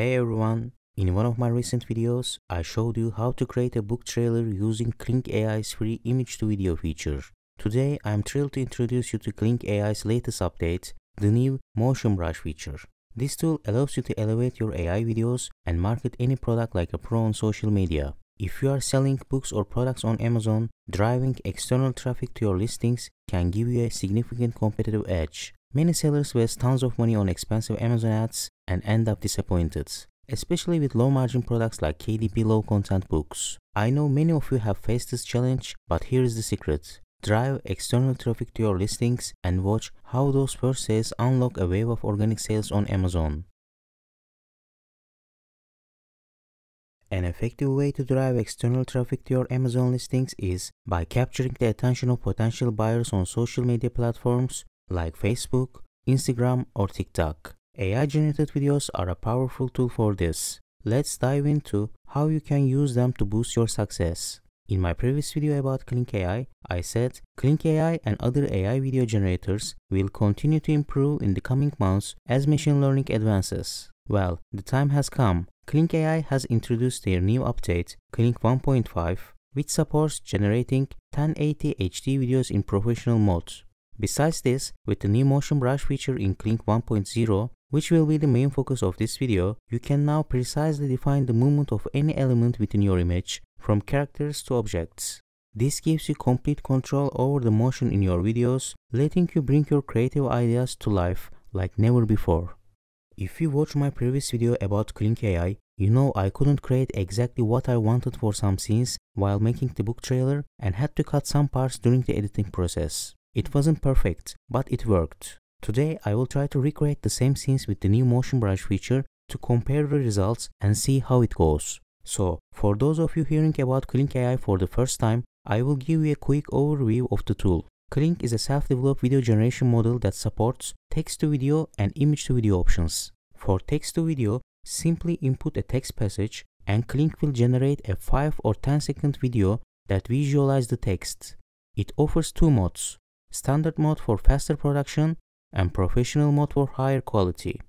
Hey everyone! In one of my recent videos, I showed you how to create a book trailer using Kling AI's free image to video feature. Today, I am thrilled to introduce you to Kling AI's latest update, the new Motion Brush feature. This tool allows you to elevate your AI videos and market any product like a pro on social media. If you are selling books or products on Amazon, driving external traffic to your listings can give you a significant competitive edge. Many sellers waste tons of money on expensive Amazon ads and end up disappointed, especially with low margin products like KDP low content books. I know many of you have faced this challenge, but here is the secret. Drive external traffic to your listings and watch how those first sales unlock a wave of organic sales on Amazon. An effective way to drive external traffic to your Amazon listings is by capturing the attention of potential buyers on social media platforms like Facebook, Instagram, or TikTok. AI generated videos are a powerful tool for this. Let's dive into how you can use them to boost your success. In my previous video about Kling AI, I said Kling AI and other AI video generators will continue to improve in the coming months as machine learning advances. Well, the time has come. Kling AI has introduced their new update, Kling 1.5, which supports generating 1080 HD videos in professional mode. Besides this, with the new motion brush feature in Kling 1.0, which will be the main focus of this video, you can now precisely define the movement of any element within your image, from characters to objects. This gives you complete control over the motion in your videos, letting you bring your creative ideas to life like never before. If you watch my previous video about Kling AI, you know I couldn't create exactly what I wanted for some scenes while making the book trailer and had to cut some parts during the editing process. It wasn't perfect, but it worked. Today I will try to recreate the same scenes with the new motion brush feature to compare the results and see how it goes. So, for those of you hearing about Kling AI for the first time, I will give you a quick overview of the tool. Kling is a self-developed video generation model that supports text-to-video and image-to-video options. For text-to-video, simply input a text passage and Kling will generate a 5 or 10 second video that visualizes the text. It offers two modes, standard mode for faster production, and professional mode for higher quality.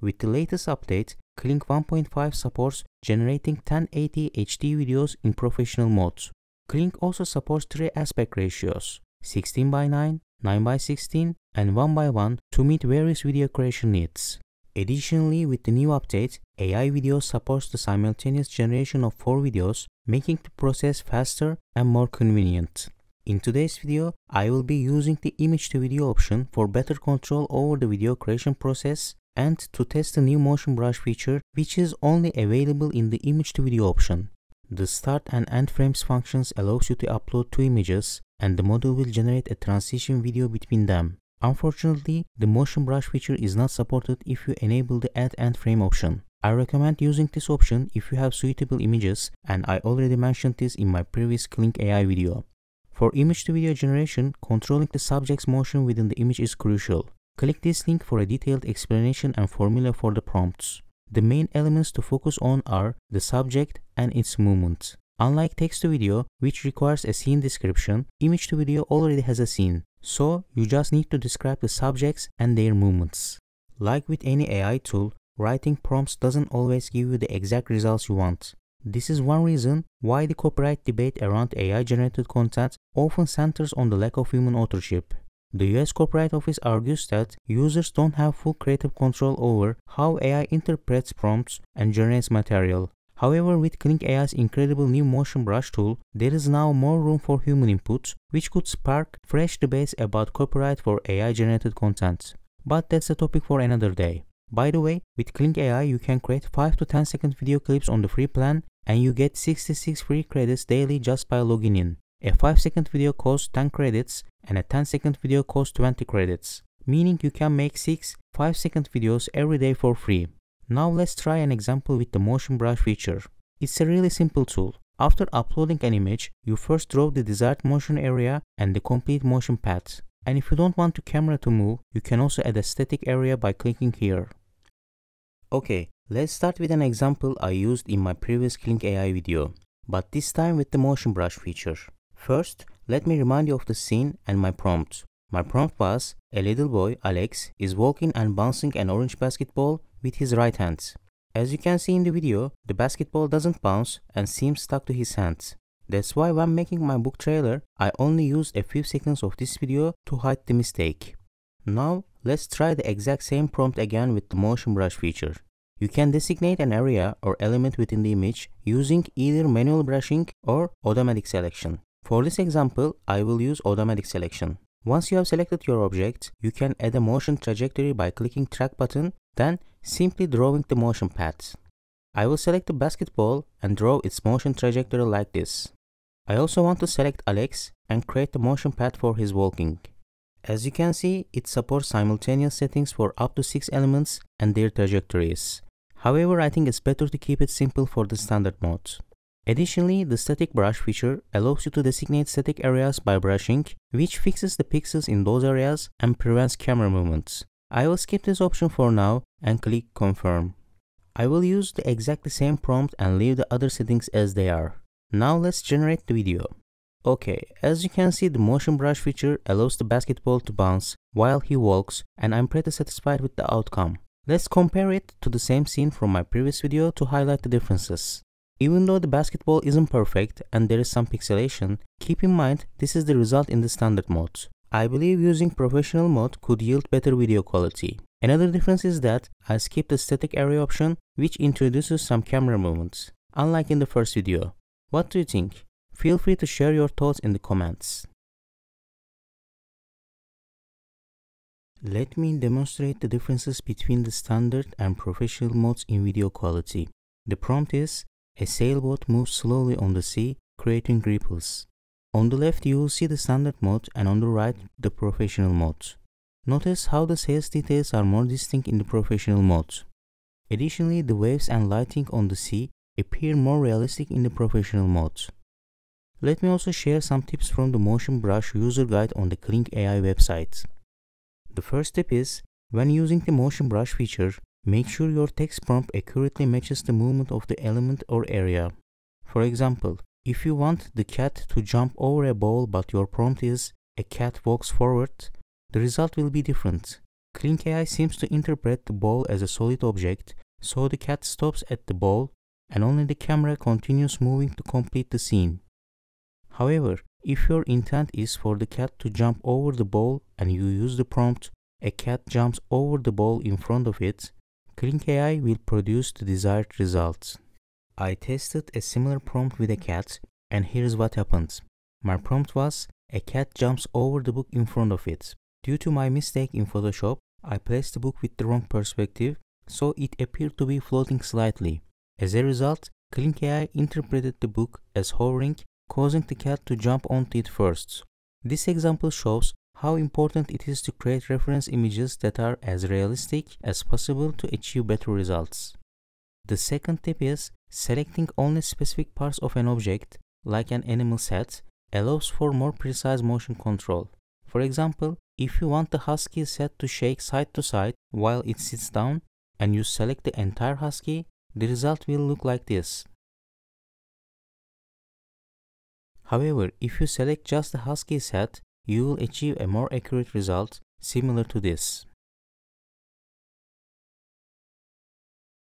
With the latest update, Kling 1.5 supports generating 1080 HD videos in professional modes. Kling also supports three aspect ratios, 16 by 9, 9 by 16, and 1 by 1 to meet various video creation needs. Additionally, with the new update, AI Video supports the simultaneous generation of 4 videos, making the process faster and more convenient. In today's video, I will be using the image to video option for better control over the video creation process and to test the new motion brush feature which is only available in the image to video option. The start and end frames functions allows you to upload two images and the model will generate a transition video between them. Unfortunately, the motion brush feature is not supported if you enable the add end frame option. I recommend using this option if you have suitable images and I already mentioned this in my previous Kling AI video. For image to video generation, controlling the subject's motion within the image is crucial. Click this link for a detailed explanation and formula for the prompts. The main elements to focus on are the subject and its movement. Unlike text to video, which requires a scene description, image to video already has a scene, so you just need to describe the subjects and their movements. Like with any AI tool, writing prompts doesn't always give you the exact results you want. This is one reason why the copyright debate around AI-generated content often centers on the lack of human authorship. The US Copyright Office argues that users don't have full creative control over how AI interprets prompts and generates material. However, with Kling AI's incredible new motion brush tool, there is now more room for human input, which could spark fresh debates about copyright for AI-generated content. But that's a topic for another day. By the way, with Kling AI, you can create 5 to 10 second video clips on the free plan and you get 66 free credits daily just by logging in. A 5 second video costs 10 credits and a 10 second video costs 20 credits, meaning you can make 6 5 second videos every day for free. Now let's try an example with the motion brush feature. It's a really simple tool. After uploading an image, you first draw the desired motion area and the complete motion path. And if you don't want the camera to move, you can also add a static area by clicking here. Okay, let's start with an example I used in my previous Kling AI video, but this time with the motion brush feature. First, let me remind you of the scene and my prompt. My prompt was, a little boy, Alex, is walking and bouncing an orange basketball with his right hand. As you can see in the video, the basketball doesn't bounce and seems stuck to his hands. That's why when making my book trailer, I only used a few seconds of this video to hide the mistake. Now, let's try the exact same prompt again with the motion brush feature. You can designate an area or element within the image using either manual brushing or automatic selection. For this example, I will use automatic selection. Once you have selected your object, you can add a motion trajectory by clicking track button, then simply drawing the motion path. I will select the basketball and draw its motion trajectory like this. I also want to select Alex and create the motion path for his walking. As you can see, it supports simultaneous settings for up to 6 elements and their trajectories. However, I think it's better to keep it simple for the standard mode. Additionally, the static brush feature allows you to designate static areas by brushing, which fixes the pixels in those areas and prevents camera movements. I will skip this option for now and click confirm. I will use the exactly same prompt and leave the other settings as they are. Now let's generate the video. Okay, as you can see the motion brush feature allows the basketball to bounce while he walks and I'm pretty satisfied with the outcome. Let's compare it to the same scene from my previous video to highlight the differences. Even though the basketball isn't perfect and there is some pixelation, keep in mind this is the result in the standard mode. I believe using professional mode could yield better video quality. Another difference is that I skipped the static area option which introduces some camera movements, unlike in the first video. What do you think? Feel free to share your thoughts in the comments. Let me demonstrate the differences between the standard and professional modes in video quality. The prompt is, a sailboat moves slowly on the sea, creating ripples. On the left you will see the standard mode and on the right the professional mode. Notice how the sails details are more distinct in the professional mode. Additionally, the waves and lighting on the sea appear more realistic in the professional mode. Let me also share some tips from the Motion Brush user guide on the Kling AI website. The first tip is, when using the Motion Brush feature, make sure your text prompt accurately matches the movement of the element or area. For example, if you want the cat to jump over a ball but your prompt is, a cat walks forward, the result will be different. Kling AI seems to interpret the ball as a solid object, so the cat stops at the ball and only the camera continues moving to complete the scene. However, if your intent is for the cat to jump over the ball and you use the prompt, a cat jumps over the ball in front of it, Kling AI will produce the desired results. I tested a similar prompt with a cat and here's what happened. My prompt was, a cat jumps over the book in front of it. Due to my mistake in Photoshop, I placed the book with the wrong perspective, so it appeared to be floating slightly. As a result, Kling AI interpreted the book as hovering causing the cat to jump onto it first. This example shows how important it is to create reference images that are as realistic as possible to achieve better results. The second tip is selecting only specific parts of an object, like an animal set, allows for more precise motion control. For example, if you want the husky set to shake side to side while it sits down, and you select the entire husky, the result will look like this. However, if you select just the Husky set, you will achieve a more accurate result similar to this.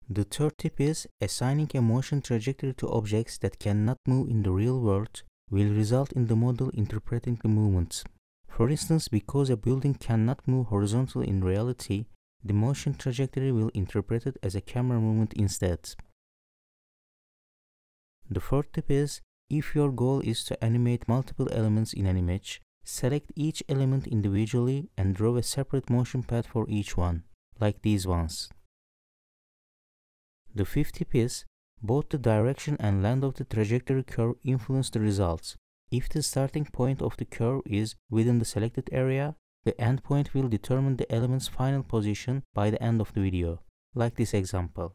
The third tip is assigning a motion trajectory to objects that cannot move in the real world will result in the model interpreting the movements. For instance, because a building cannot move horizontally in reality, the motion trajectory will interpret it as a camera movement instead. The fourth tip is if your goal is to animate multiple elements in an image, select each element individually and draw a separate motion path for each one, like these ones. The fifth tip is, both the direction and length of the trajectory curve influence the results. If the starting point of the curve is within the selected area, the endpoint will determine the element's final position by the end of the video, like this example.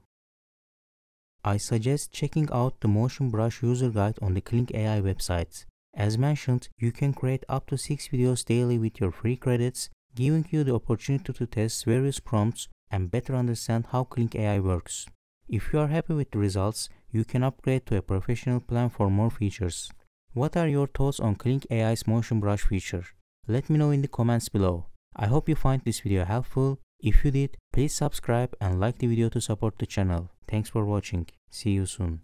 I suggest checking out the Motion Brush user guide on the Kling AI website. As mentioned, you can create up to 6 videos daily with your free credits, giving you the opportunity to test various prompts and better understand how Kling AI works. If you are happy with the results, you can upgrade to a professional plan for more features. What are your thoughts on Kling AI's Motion Brush feature? Let me know in the comments below. I hope you find this video helpful. If you did, please subscribe and like the video to support the channel. Thanks for watching. See you soon.